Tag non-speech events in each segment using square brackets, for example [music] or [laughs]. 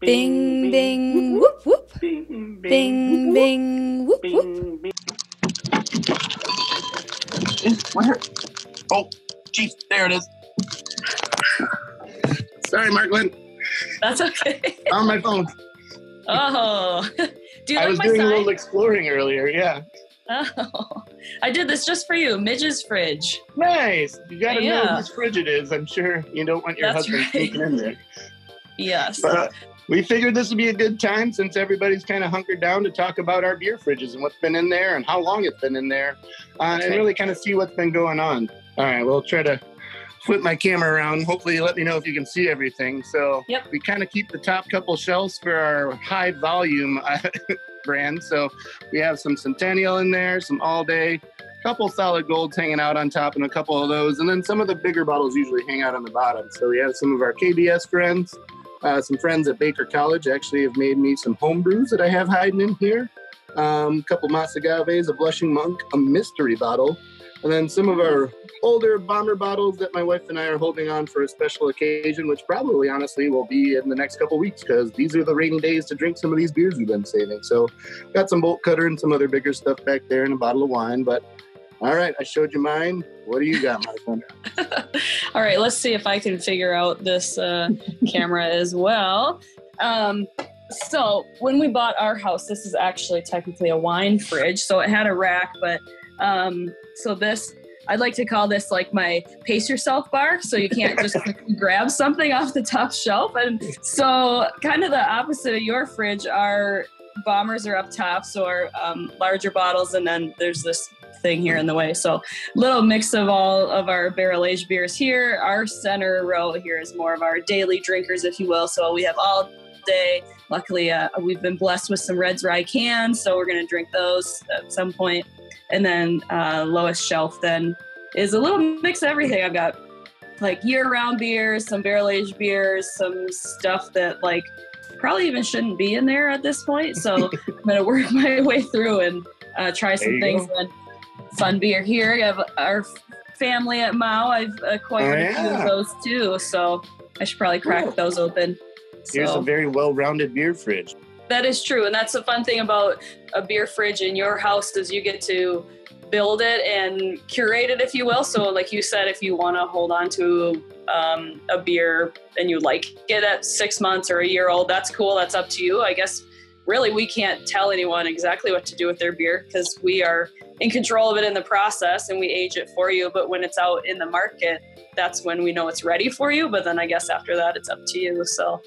Bing, bing, whoop, whoop. Bing, Bing, bing, whoop, whoop. bing. Where? Oh, jeez, there it is. Sorry, Marklyn. That's okay. [laughs] On my phone. Oh, [laughs] do you I like was my doing a little exploring earlier. Yeah. Oh, I did this just for you, Midge's fridge. Nice. You got to know whose fridge it is. I'm sure you don't want your That's husband right. sneaking in there. [laughs] Yes. But uh, we figured this would be a good time since everybody's kind of hunkered down to talk about our beer fridges and what's been in there and how long it's been in there uh, and really kind of see what's been going on. All right, we'll try to flip my camera around. Hopefully, you let me know if you can see everything. So Yep. we kind of keep the top couple shelves for our high volume uh, [laughs] brand. So we have some Centennial in there, some All Day, a couple solid golds hanging out on top, and a couple of those. And then some of the bigger bottles usually hang out on the bottom. So we have some of our KBS friends. Uh, some friends at Baker College actually have made me some home brews that I have hiding in here. Um, a couple Más Agaves, a Blushing Monk, a mystery bottle, and then some of our older bomber bottles that my wife and I are holding on for a special occasion, which probably honestly will be in the next couple weeks because these are the rainy days to drink some of these beers we've been saving. So, got some bolt cutter and some other bigger stuff back there and a bottle of wine. But all right, I showed you mine. What do you got, my friend? [laughs] All right, let's see if I can figure out this uh, [laughs] camera as well. Um, so when we bought our house, this is actually technically a wine fridge. So it had a rack, but um, so this I'd like to call this like my pace yourself bar. So you can't just [laughs] grab something off the top shelf. And so kind of the opposite of your fridge, our bombers are up top, so our um, larger bottles, and then there's this thing here in the way. So little mix of all of our barrel aged beers here. Our center row here is more of our daily drinkers, if you will. So we have all day. Luckily, uh, we've been blessed with some Reds Rye cans, so we're going to drink those at some point. And then uh, lowest shelf then is a little mix of everything. I've got like year-round beers, some barrel-aged beers, some stuff that like probably even shouldn't be in there at this point. So [laughs] I'm going to work my way through and uh, try There some things. go. And fun beer here. I have our family at Mahou. I've acquired Oh, a few of those too, so I should probably crack Cool. those open. Here's a very well-rounded beer fridge. that is true, and that's the fun thing about a beer fridge in your house is you get to build it and curate it, if you will. So, like you said, if you want to hold on to um, a beer and you like get it at six months or a year old, that's cool. That's up to you. I guess really we can't tell anyone exactly what to do with their beer because we are in control of it in the process and we age it for you. But when it's out in the market, that's when we know it's ready for you. But then I guess after that, it's up to you. So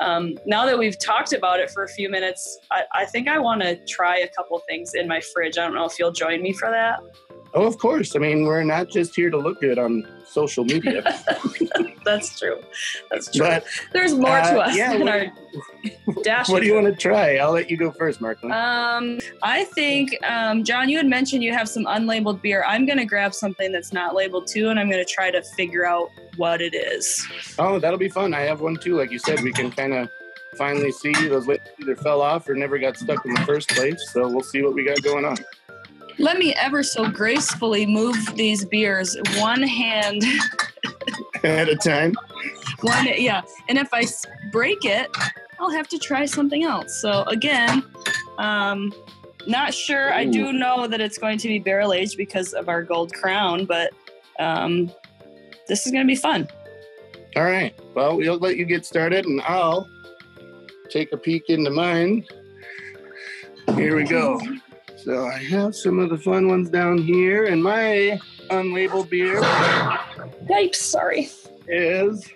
um, now that we've talked about it for a few minutes, I, I think I want to try a couple things in my fridge. I don't know if you'll join me for that. Oh, of course. I mean, we're not just here to look good on social media. [laughs] That's true. That's true. but There's more to uh, us yeah, than what- our [laughs] dash. what do you want to try? I'll let you go first, Marklyn. Um, I think, um, John, you had mentioned you have some unlabeled beer. I'm going to grab something that's not labeled too, and I'm going to try to figure out what it is. Oh, that'll be fun. I have one too. Like you said, we can kind of finally see those either fell off or never got stuck in the first place. So we'll see what we got going on. Let me ever so gracefully move these beers one hand, [laughs] At a time. one, yeah. And if I break it, I'll have to try something else. So again, um, not sure. I do know that it's going to be barrel aged because of our gold crown, but um, this is going to be fun. All right. Well, we'll let you get started and I'll take a peek into mine. Here we go. So I have some of the fun ones down here, and my unlabeled beer Yipes! Sorry. is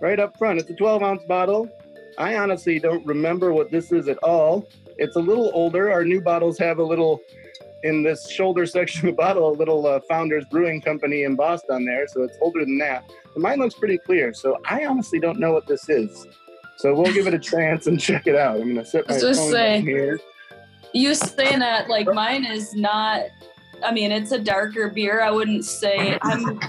right up front. It's a 12 ounce bottle. I honestly don't remember what this is at all. It's a little older. Our new bottles have a little, in this shoulder [laughs] section of the bottle, a little uh, Founders Brewing Company embossed on there. So it's older than that. But mine looks pretty clear. So I honestly don't know what this is. So we'll give it a [laughs] chance and check it out. I'm going to set my I was just phone say- down here. You saying that like mine is not. I mean, it's a darker beer. I wouldn't say I'm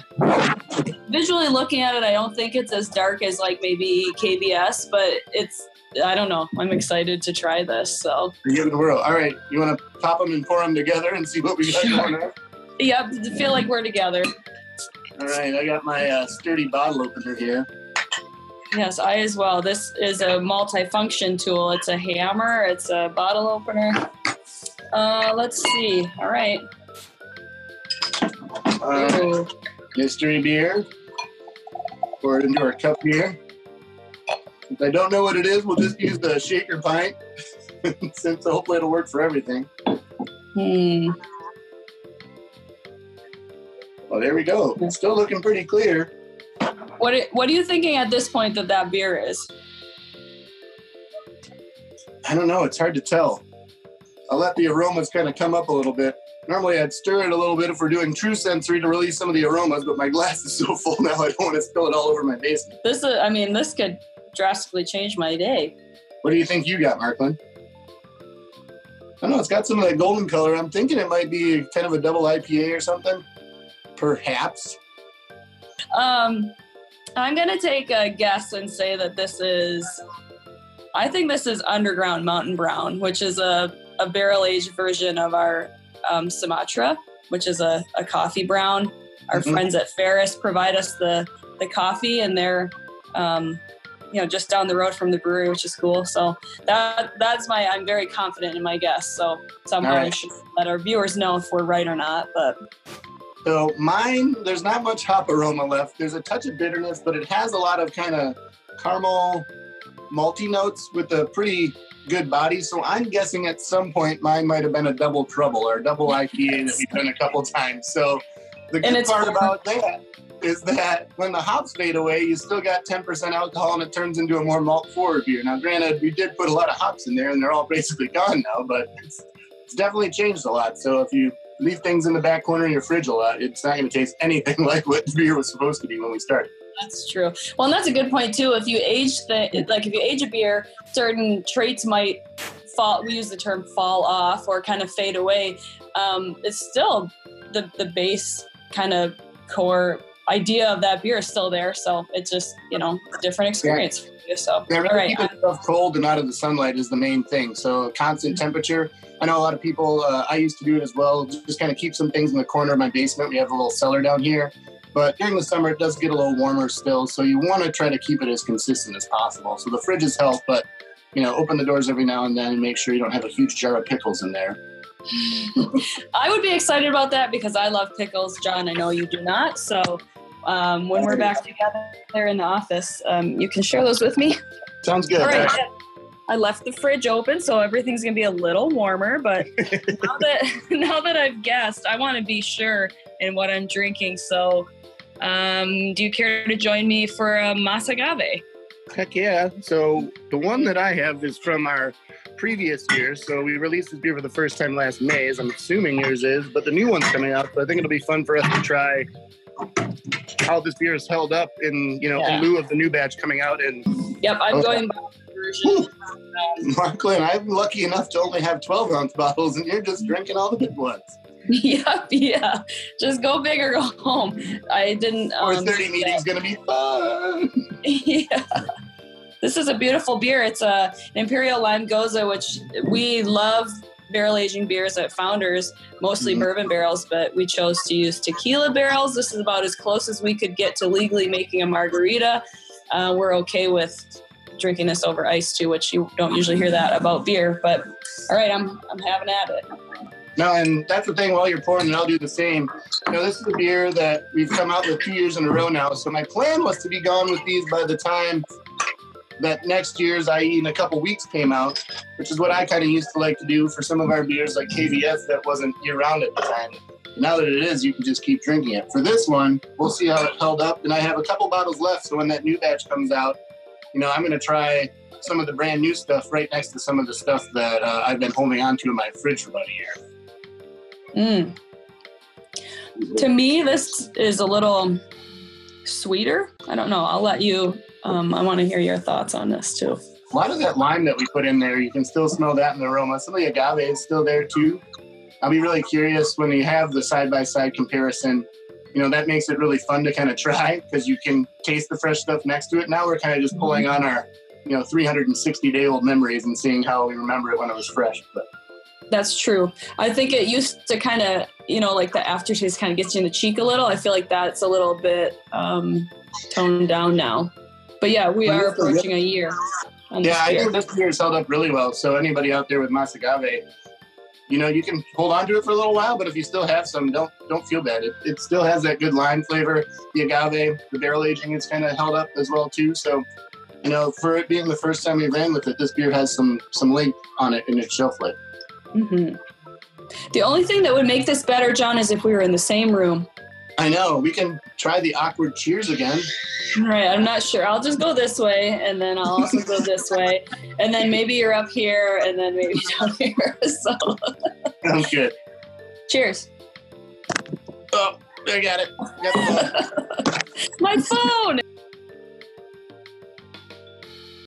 visually looking at it. I don't think it's as dark as like maybe KBS, but it's. I don't know. I'm excited to try this. So, Give it a whirl. All right. You want to pop them and pour them together and see what we got Sure. going on? yep, feel like we're together. All right. I got my uh, sturdy bottle opener here. Yes, I as well. This is a multi-function tool. It's a hammer. It's a bottle opener. Uh, let's see. All right. Uh, mystery beer. Pour it into our cup here. If I don't know what it is, we'll just use the shaker pint. [laughs] Since hopefully it'll work for everything. Hmm. Well, there we go. It's still looking pretty clear. What What are you thinking at this point that that beer is? I don't know. It's hard to tell. I'll let the aromas kind of come up a little bit. Normally, I'd stir it a little bit if we're doing true sensory to release some of the aromas, but my glass is so full now I don't want to spill it all over my face. This is. I mean, this could drastically change my day. What do you think you got, Marklyn? I don't know. It's got some of that golden color. I'm thinking it might be kind of a double IPA or something. Perhaps. Um, I'm gonna take a guess and say that this is. I think this is Underground Mountain Brown, which is a, a barrel aged version of our um, Sumatra, which is a, a coffee brown. Our Mhm. friends at Ferris provide us the the coffee, and they're um, you know just down the road from the brewery, which is cool. So that that's my. I'm very confident in my guess. So somehow All I should let our viewers know if we're right or not. But So mine, there's not much hop aroma left. There's a touch of bitterness, but it has a lot of kind of caramel, malty notes with a pretty good body. So I'm guessing at some point mine might have been a double trouble or a double IPA that we've done a couple times. So the good part about that is that when the hops fade away, you still got 10% alcohol and it turns into a more malt forward beer. Now, granted, we did put a lot of hops in there and they're all basically gone now, but it's, it's definitely changed a lot. So if you leave things in the back corner in your fridge a lot, it's not going to taste anything [laughs] like what beer was supposed to be when we started. That's true. Well, and that's a good point too. If you age the like, if you age a beer, certain traits might fall. We use the term fall off or kind of fade away. Um, it's still the the base kind of core idea of that beer is still there. So it's just you know a different experience for you. So Yeah, all right, stuff cold and out of the sunlight is the main thing. So constant temperature. I know a lot of people. Uh, I used to do it as well. Just kind of keep some things in the corner of my basement. We have a little cellar down here. But during the summer, it does get a little warmer still. So you want to try to keep it as consistent as possible. So the fridges help, but you know, open the doors every now and then and make sure you don't have a huge jar of pickles in there. [laughs] I would be excited about that because I love pickles, John. I know you do not. So um, when we're back together there in the office, um, you can share those with me. Sounds good. All right. I left the fridge open, so everything's gonna be a little warmer. But [laughs] now that [laughs] now that I've guessed, I want to be sure in what I'm drinking. So, um, do you care to join me for a Más Agave? Heck yeah. So the one that I have is from our previous year. So we released this beer for the first time last May, as I'm assuming yours is, but the new one's coming out. So I think it'll be fun for us to try how this beer is held up in, you know, Yeah. in lieu of the new batch coming out. And Yep, I'm Okay. going by version. Um, Marklyn, I'm lucky enough to only have 12 ounce bottles, and you're just drinking all the big ones. [laughs] yep, yeah. Just go big or go home. I didn't. Our Um, 30 meeting's gonna be fun. [laughs] yeah. This is a beautiful beer. It's a an Imperial Lime Gose, which we love barrel aging beers at Founders, mostly Mhm. bourbon barrels, but we chose to use tequila barrels. This is about as close as we could get to legally making a margarita. Uh, we're okay with drinking this over ice too, which you don't usually hear that about beer. But all right, I'm I'm having at it. No, and that's the thing. While you're pouring, and I'll do the same. You know, this is a beer that we've come out with two years in a row now. So my plan was to be gone with these by the time that next year's, i.e., in a couple weeks, came out, which is what I kind of used to like to do for some of our beers, like KBS, that wasn't year round at the time. Now that it is, you can just keep drinking it. For this one, we'll see how it held up, and I have a couple bottles left. So when that new batch comes out, you know, I'm going to try some of the brand new stuff right next to some of the stuff that uh, I've been holding on to in my fridge for about a year. Mm. To me, this is a little sweeter. I don't know. I'll let you. Um, I want to hear your thoughts on this too. A lot of that lime that we put in there, you can still smell that in the aroma. Some of the agave is still there too. I'll be really curious when you have the side by side comparison. You know, that makes it really fun to kind of try because you can taste the fresh stuff next to it. Now we're kind of just pulling on our, you know, 360 day old memories and seeing how we remember it when it was fresh. But That's true. I think it used to kind of, you know, like the aftertaste kind of gets you in the cheek a little. I feel like that's a little bit um, toned down now. But yeah, we Well, are approaching a year. Yeah, I think this beer's held up really well. So anybody out there with Más Agave, you know, you can hold on to it for a little while, but if you still have some, don't don't feel bad. It, it still has that good lime flavor. The agave, the barrel aging it's kind of held up as well too. So, you know, for it being the first time we ran with it, this beer has some some length on it in its shelf life. Mhm. The only thing that would make this better, John, is if we were in the same room. I know. We can try the awkward cheers again. All right, I'm not sure. I'll just go this way, and then I'll also go this way, and then maybe you're up here, and then maybe [laughs] down here. So, Sounds good. cheers. Oh, I got it. Got [laughs] My phone.